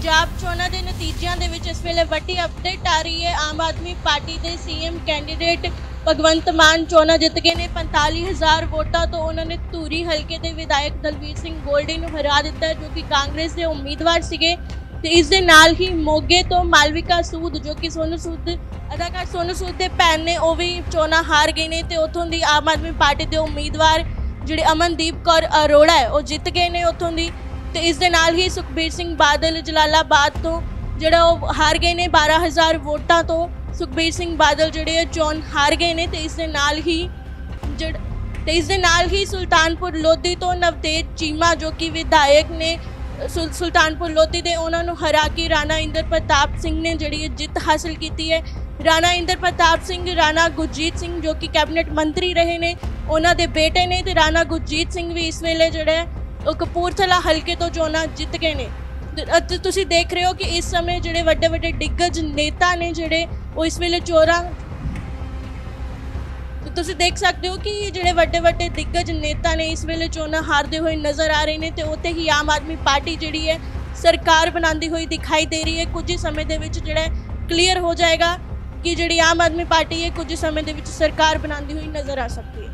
ਪੰਜਾਬ ਚੋਣਾਂ ਦੇ ਨਤੀਜਿਆਂ ਦੇ ਵਿੱਚ ਇਸ ਵੇਲੇ ਵੱਡੀ ਅਪਡੇਟ ਆ ਰਹੀ ਹੈ। ਆਮ ਆਦਮੀ ਪਾਰਟੀ ਦੇ ਸੀਐਮ ਕੈਂਡੀਡੇਟ ਭਗਵੰਤ ਮਾਨ ਚੋਣਾਂ ਜਿੱਤ ਗਏ ਨੇ 45000 ਵੋਟਾਂ ਤੋਂ ਉਹਨਾਂ ਨੇ ਧੂਰੀ ਹਲਕੇ ਦੇ ਵਿਧਾਇਕ ਦਲਵੀਰ ਸਿੰਘ ਗੋਲਡੀ ਨੂੰ ਹਰਾ ਦਿੱਤਾ, ਜੋ ਕਿ ਕਾਂਗਰਸ ਦੇ ਉਮੀਦਵਾਰ ਸੀਗੇ ਤੇ ਇਸ ਦੇ ਨਾਲ ਹੀ ਮੋਗੇ ਤੋਂ ਮਾਲਵਿਕਾ ਸੂਦ, ਜੋ ਕਿ ਸੋਨੂ ਸੂਦ, ਅਦਾਕਾਰ ਸੋਨੂ ਸੂਦ ਦੇ ਭੈਣ ਨੇ, ਉਹ ਵੀ ਚੋਣਾਂ ਹਾਰ ਗਏ ਨੇ ਤੇ ਉੱਥੋਂ ਦੀ ਆਮ ਆਦਮੀ ਪਾਰਟੀ ਦੇ ਉਮੀਦਵਾਰ ਜਿਹੜੇ ਅਮਨਦੀਪ ਕੌਰ ਅਰੋੜਾ ਹੈ, ਉਹ ਜਿੱਤ ਗਏ ਨੇ ਉੱਥੋਂ ਦੀ। ਤੇ ਇਸ ਦੇ ਨਾਲ ਹੀ ਸੁਖਬੀਰ ਸਿੰਘ ਬਾਦਲ ਜਲਾਲਾਬਾਦ ਤੋਂ ਜਿਹੜਾ ਉਹ ਹਾਰ ਗਏ ਨੇ 12000 ਵੋਟਾਂ ਤੋਂ ਸੁਖਬੀਰ ਸਿੰਘ ਬਾਦਲ ਜਿਹੜੇ ਚੋਣ ਹਾਰ ਗਏ ਨੇ ਤੇ ਇਸ ਦੇ ਨਾਲ ਹੀ ਜਿਹੜਾ ਤੇ ਇਸ ਦੇ ਨਾਲ ਹੀ ਸੁਲਤਾਨਪੁਰ ਲੋਧੀ ਤੋਂ ਨਵਤੇਜ ਚੀਮਾ ਜੋ ਕਿ ਵਿਧਾਇਕ ਨੇ, ਸੁਲ- ਸੁਲਤਾਨਪੁਰ ਲੋਧੀ ਦੇ ਉਹਨਾਂ ਨੂੰ ਹਰਾ ਕੇ ਰਾਣਾ ਇੰਦਰ ਪ੍ਰਤਾਪ ਸਿੰਘ ਨੇ ਜਿਹੜੀ ਇਹ ਜਿੱਤ ਹਾਸਲ ਕੀਤੀ ਹੈ। ਰਾਣਾ ਇੰਦਰ ਪ੍ਰਤਾਪ ਸਿੰਘ, ਰਾਣਾ ਗੁਰਜੀਤ ਸਿੰਘ ਜੋ ਕਿ ਕੈਬਨਿਟ ਮੰਤਰੀ ਰਹੇ ਨੇ, ਉਹਨਾਂ ਦੇ ਬੇਟੇ ਨੇ ਤੇ ਰਾਣਾ ਗੁਰਜੀਤ ਸਿੰਘ ਵੀ ਇਸ ਵੇਲੇ ਜਿਹੜਾ ਕਪੂਰਥਲਾ ਹਲਕੇ ਤੋਂ ਚੋਣਾਂ ਜਿੱਤ ਗਏ ਨੇ। ਅਤੇ ਤੁਸੀਂ ਦੇਖ ਰਹੇ ਹੋ ਕਿ ਇਸ ਸਮੇਂ ਜਿਹੜੇ ਵੱਡੇ ਵੱਡੇ ਦਿੱਗਜ ਨੇਤਾ ਨੇ ਜਿਹੜੇ, ਉਹ ਇਸ ਵੇਲੇ ਚੋਰਾਂ ਤੁਸੀਂ ਦੇਖ ਸਕਦੇ ਹੋ ਕਿ ਜਿਹੜੇ ਵੱਡੇ ਵੱਡੇ ਦਿੱਗਜ ਨੇਤਾ ਨੇ ਇਸ ਵੇਲੇ ਚੋਣਾਂ ਹਾਰਦੇ ਹੋਏ ਨਜ਼ਰ ਆ ਰਹੇ ਨੇ ਤੇ ਉੱਥੇ ਹੀ ਆਮ ਆਦਮੀ ਪਾਰਟੀ ਜਿਹੜੀ ਹੈ, ਸਰਕਾਰ ਬਣਾਉਂਦੀ ਹੋਈ ਦਿਖਾਈ ਦੇ ਰਹੀ ਹੈ। ਕੁਝ ਹੀ ਸਮੇਂ ਦੇ ਵਿੱਚ ਜਿਹੜਾ ਕਲੀਅਰ ਹੋ ਜਾਏਗਾ ਕਿ ਜਿਹੜੀ ਆਮ ਆਦਮੀ ਪਾਰਟੀ ਹੈ, ਕੁਝ ਹੀ ਸਮੇਂ ਦੇ ਵਿੱਚ ਸਰਕਾਰ ਬਣਾਉਂਦੀ ਹੋਈ ਨਜ਼ਰ ਆ ਸਕਦੀ ਹੈ।